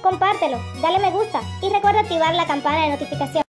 compártelo, dale me gusta y recuerda activar la campana de notificación.